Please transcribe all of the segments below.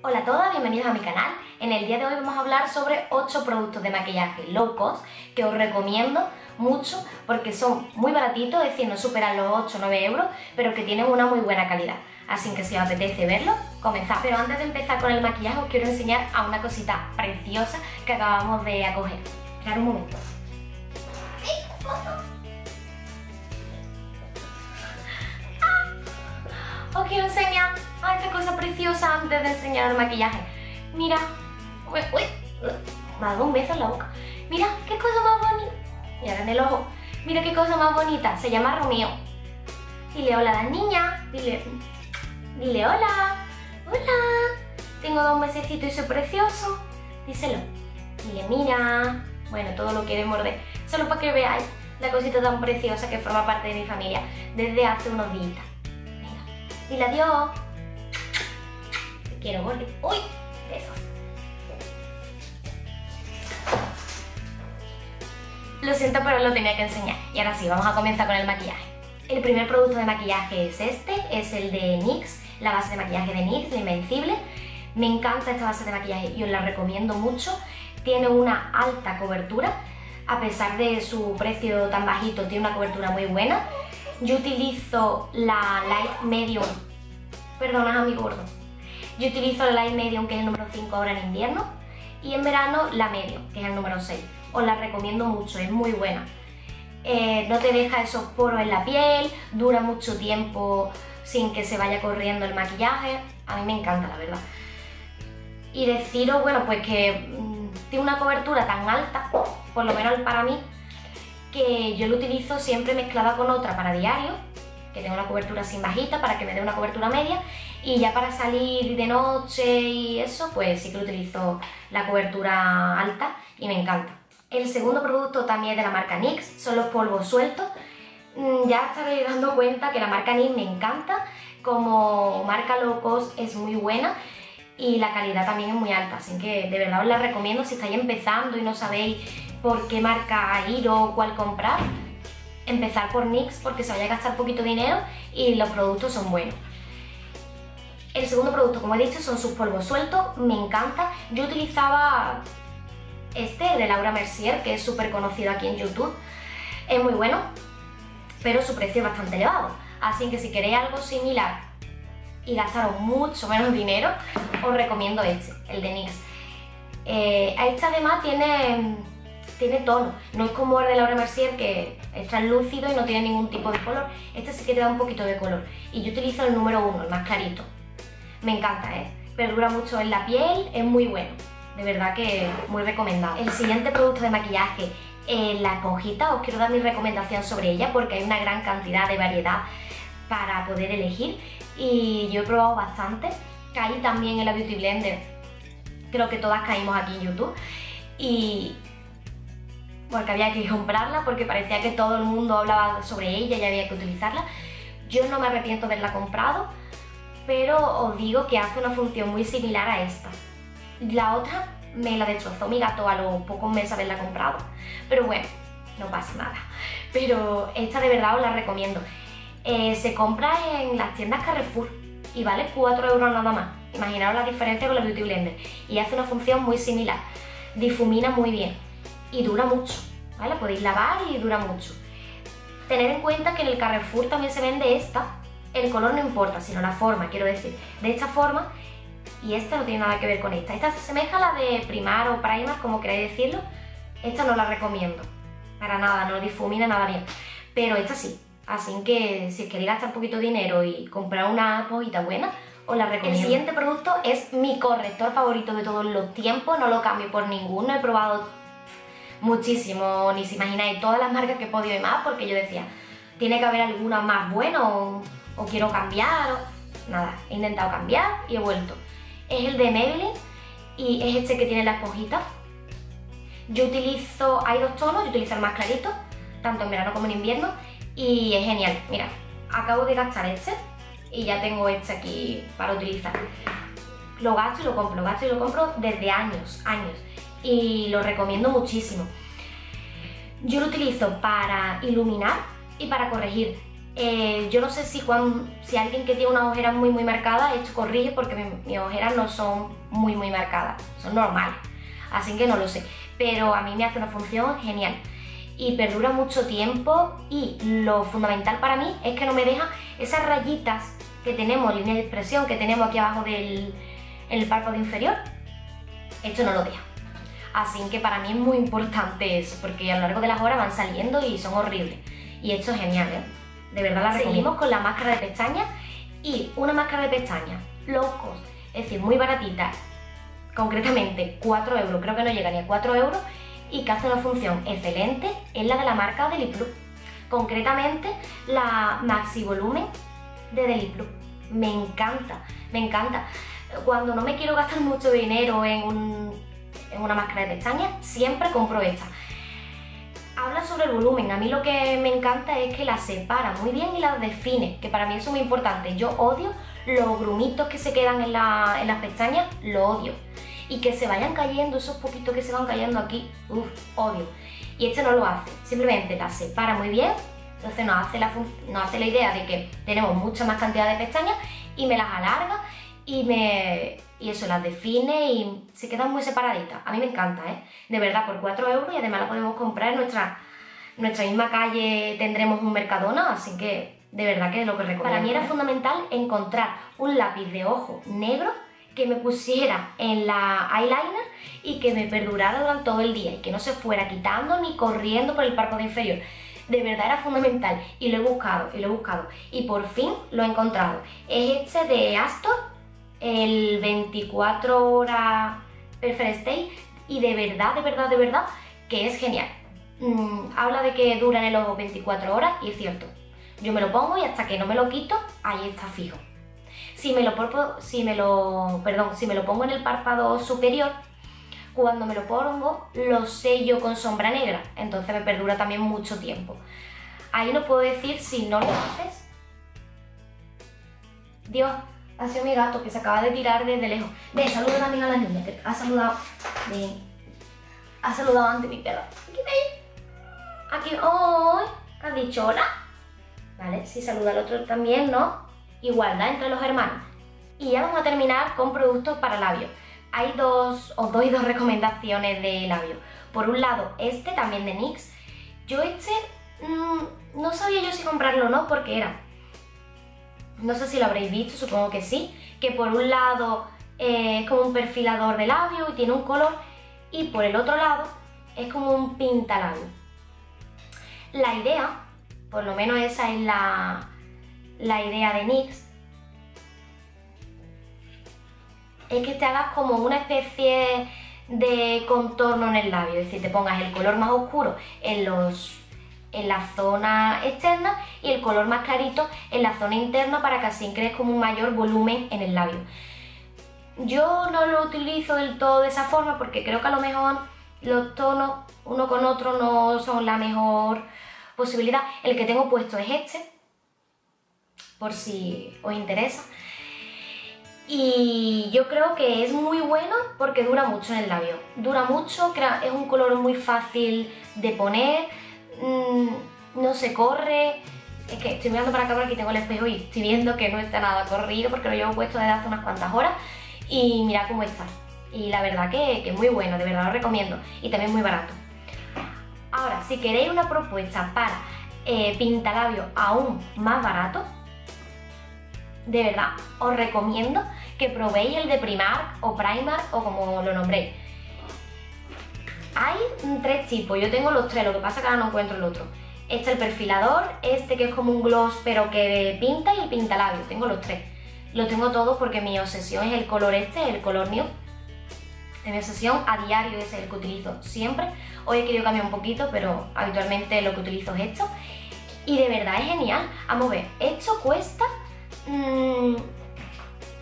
Hola a todas, bienvenidos a mi canal. En el día de hoy vamos a hablar sobre 8 productos de maquillaje low cost que os recomiendo mucho porque son muy baratitos, es decir, no superan los 8 o 9 euros, pero que tienen una muy buena calidad. Así que si os apetece verlo, comenzad. Pero antes de empezar con el maquillaje os quiero enseñar a una cosita preciosa que acabamos de acoger. Esperad un momento. ¡Ah! Os quiero enseñar cosa preciosa antes de enseñar el maquillaje. Mira, uy, uy, me ha dado un beso en la boca. Mira, qué cosa más bonita. Y ahora en el ojo. Mira qué cosa más bonita. Se llama Romeo. Dile hola a las niñas. Dile, dile hola. Hola. Tengo dos mesecitos y soy precioso. Díselo. Dile mira. Bueno, todo lo quiere morder. Solo para que veáis la cosita tan preciosa que forma parte de mi familia desde hace unos días. Venga, dile adiós. Quiero, Gordi. ¡Uy! Besos. Lo siento, pero lo tenía que enseñar. Y ahora sí, vamos a comenzar con el maquillaje. El primer producto de maquillaje es este, es el de NYX, la base de maquillaje de NYX, la Invencible. Me encanta esta base de maquillaje y os la recomiendo mucho. Tiene una alta cobertura, a pesar de su precio tan bajito, tiene una cobertura muy buena. Yo utilizo la Light Medium, perdona a mi gordo. Yo utilizo la Light Medium, que es el número 5 ahora en invierno, y en verano la Medium, que es el número 6 os la recomiendo mucho, es muy buena. Eh, no te deja esos poros en la piel, dura mucho tiempo sin que se vaya corriendo el maquillaje, a mí me encanta la verdad. Y deciros, bueno, pues que mmm, tiene una cobertura tan alta, por lo menos para mí, que yo lo utilizo siempre mezclada con otra para diario, que tengo una cobertura sin bajita para que me dé una cobertura media, y ya para salir de noche y eso, pues sí que utilizo la cobertura alta y me encanta. El segundo producto también es de la marca NYX, son los polvos sueltos. Mm, ya estaréis dando cuenta que la marca NYX me encanta, como marca low cost es muy buena y la calidad también es muy alta, así que de verdad os la recomiendo si estáis empezando y no sabéis por qué marca ir o cuál comprar, empezar por NYX porque se vaya a gastar poquito dinero y los productos son buenos. El segundo producto, como he dicho, son sus polvos sueltos, me encanta. Yo utilizaba este, de Laura Mercier, que es súper conocido aquí en YouTube. Es muy bueno, pero su precio es bastante elevado. Así que si queréis algo similar y gastaros mucho menos dinero, os recomiendo este, el de NYX. Eh, este además tiene, tiene tono, no es como el de Laura Mercier que es translúcido y no tiene ningún tipo de color. Este sí que te da un poquito de color. Y yo utilizo el número 1, el más clarito. Me encanta, ¿eh? Perdura mucho en la piel, es muy bueno de verdad que muy recomendado. El siguiente producto de maquillaje, eh, la esponjita, os quiero dar mi recomendación sobre ella porque hay una gran cantidad de variedad para poder elegir y yo he probado bastante. Caí también en la Beauty Blender, creo que todas caímos aquí en YouTube y porque había que comprarla porque parecía que todo el mundo hablaba sobre ella y había que utilizarla. Yo no me arrepiento de haberla comprado, pero os digo que hace una función muy similar a esta. La otra me la destrozó mi gato a los pocos meses haberla comprado. Pero bueno, no pasa nada. Pero esta de verdad os la recomiendo. Eh, se compra en las tiendas Carrefour y vale 4 euros nada más. Imaginaos la diferencia con la Beauty Blender. Y hace una función muy similar. Difumina muy bien y dura mucho. ¿Vale? Podéis lavar y dura mucho. Tener en cuenta que en el Carrefour también se vende esta. El color no importa, sino la forma, quiero decir. De esta forma y esta no tiene nada que ver con esta. Esta se asemeja a la de Primar o Primer, como queráis decirlo. Esta no la recomiendo, para nada, no difumina nada bien. Pero esta sí, así que si queréis gastar un poquito de dinero y comprar una poquita buena, os la recomiendo. El siguiente producto es mi corrector favorito de todos los tiempos, no lo cambio por ninguno, he probado muchísimo, ni se imagináis todas las marcas que he podido y más, porque yo decía, tiene que haber alguna más buena o, o quiero cambiar, o... nada, he intentado cambiar y he vuelto es el de Maybelline y es este que tiene la esponjita. Yo utilizo, hay dos tonos, yo utilizo el más clarito, tanto en verano como en invierno y es genial. Mira, acabo de gastar este y ya tengo este aquí para utilizar. Lo gasto y lo compro, lo gasto y lo compro desde años, años y lo recomiendo muchísimo. Yo lo utilizo para iluminar y para corregir. Eh, yo no sé si, cuando, si alguien que tiene unas ojeras muy muy marcadas, esto corrige porque mis ojeras no son muy muy marcadas, son normales, así que no lo sé, pero a mí me hace una función genial y perdura mucho tiempo y lo fundamental para mí es que no me deja esas rayitas que tenemos, línea de expresión que tenemos aquí abajo del el párpado inferior, esto no lo deja. Así que para mí es muy importante eso, porque a lo largo de las horas van saliendo y son horribles. Y esto es genial, ¿eh? De verdad la Seguimos con la máscara de pestañas y una máscara de pestañas low cost, es decir, muy baratita, concretamente 4 euros, creo que no llega ni a 4 euros y que hace una función excelente, es la de la marca Deliplus. Concretamente la Maxi Volumen de Deliplus. Me encanta, me encanta. Cuando no me quiero gastar mucho dinero en, en una máscara de pestañas, siempre compro esta. Sobre el volumen, a mí lo que me encanta es que la separa muy bien y la define, que para mí eso es muy importante. Yo odio los grumitos que se quedan en, en las pestañas, lo odio. Y que se vayan cayendo, esos poquitos que se van cayendo aquí, uff, odio. Y este no lo hace, simplemente la separa muy bien, entonces nos hace, la, nos hace la idea de que tenemos mucha más cantidad de pestañas y me las alarga y, me, y eso las define y se quedan muy separaditas. A mí me encanta, ¿eh? De verdad, por 4 euros y además la podemos comprar en nuestra, nuestra misma calle, tendremos un Mercadona, así que de verdad que es lo que recomiendo. Para mí era ¿eh? fundamental encontrar un lápiz de ojo negro que me pusiera en la eyeliner y que me perdurara durante todo el día y que no se fuera quitando ni corriendo por el párpado inferior. De verdad era fundamental y lo he buscado y lo he buscado y por fin lo he encontrado. Es este de Astor el 24 horas Perfect Stay y de verdad, de verdad, de verdad que es genial. Mm, habla de que dura en el ojo 24 horas y es cierto. Yo me lo pongo y hasta que no me lo quito, ahí está fijo. Si me lo, si me lo, perdón, si me lo pongo en el párpado superior, cuando me lo pongo lo sello con sombra negra, entonces me perdura también mucho tiempo. Ahí no puedo decir si no lo haces. Dios, ha sido mi gato que se acaba de tirar desde lejos. Ve, saluda también a la niña que ha saludado. Ven. Ha saludado antes mi perro. Aquí ¡oh! ¿Has dicho hola? Vale, si saluda al otro también, ¿no? Igualdad entre los hermanos. Y ya vamos a terminar con productos para labios. Hay dos, os doy dos recomendaciones de labios. Por un lado, este también de NYX. Yo este mmm, no sabía yo si comprarlo o no porque era no sé si lo habréis visto, supongo que sí, que por un lado eh, es como un perfilador de labio y tiene un color y por el otro lado es como un pintalabio. La idea, por lo menos esa es la, la idea de NYX, es que te hagas como una especie de contorno en el labio, es decir, te pongas el color más oscuro en los en la zona externa y el color más clarito en la zona interna para que así crees como un mayor volumen en el labio. Yo no lo utilizo del todo de esa forma porque creo que a lo mejor los tonos uno con otro no son la mejor posibilidad. El que tengo puesto es este, por si os interesa. Y yo creo que es muy bueno porque dura mucho en el labio. Dura mucho, es un color muy fácil de poner, Mm, no se corre. Es que estoy mirando para acá, por aquí tengo el espejo y estoy viendo que no está nada corrido porque lo llevo puesto desde hace unas cuantas horas. Y mira cómo está. Y la verdad que, es muy bueno, de verdad lo recomiendo. Y también muy barato. Ahora, si queréis una propuesta para eh, pintalabios aún más barato, de verdad, os recomiendo que probéis el de Primark o Primark o como lo nombréis hay tres tipos, yo tengo los tres, lo que pasa es que ahora no encuentro el otro. Este es el perfilador, este que es como un gloss pero que pinta y el pintalabio, tengo los tres. Los tengo todos porque mi obsesión es el color este, el color new. mi obsesión a diario es el que utilizo siempre. Hoy he querido cambiar un poquito, pero habitualmente lo que utilizo es esto. Y de verdad es genial. Vamos a ver, esto cuesta... Mmm,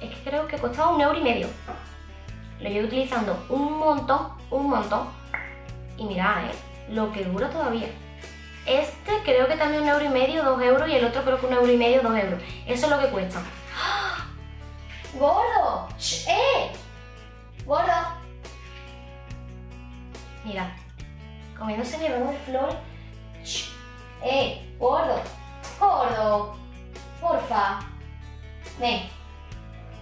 es que creo que costaba un euro y medio. Lo llevo utilizando un montón, un montón. Y mirad, ¿eh? Lo que dura todavía. Este creo que también un euro y medio, dos euros, y el otro creo que un euro y medio, dos euros. Eso es lo que cuesta. ¡Ah! ¡Gordo! ¡Eh! ¡Gordo! Mira, comiéndose mi ramo de flores. ¡Eh! ¡Gordo! ¡Gordo! va? Ven.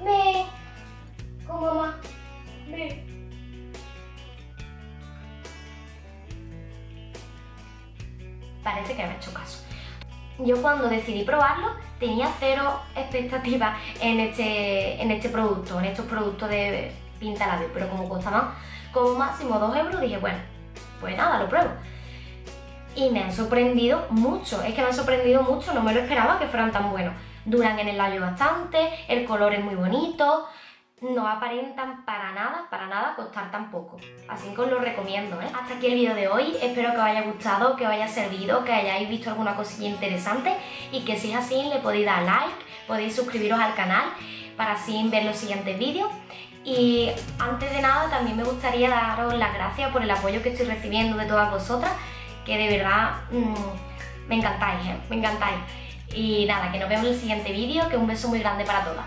Ven. Con mamá. Ven. Parece que me ha hecho caso. Yo cuando decidí probarlo tenía cero expectativas en este, en este producto, en estos productos de pinta labios, pero como costaban como máximo 2 euros, dije, bueno, pues nada, lo pruebo. Y me han sorprendido mucho, es que me han sorprendido mucho, no me lo esperaba que fueran tan buenos. Duran en el labio bastante, el color es muy bonito, no aparentan para nada, para nada costar tan poco. Así que os lo recomiendo. ¿eh? Hasta aquí el vídeo de hoy, espero que os haya gustado, que os haya servido, que hayáis visto alguna cosilla interesante y que si es así le podéis dar like, podéis suscribiros al canal para así ver los siguientes vídeos. Y antes de nada también me gustaría daros las gracias por el apoyo que estoy recibiendo de todas vosotras, que de verdad mmm, me encantáis, ¿eh? me encantáis. Y nada, que nos vemos en el siguiente vídeo, que un beso muy grande para todas.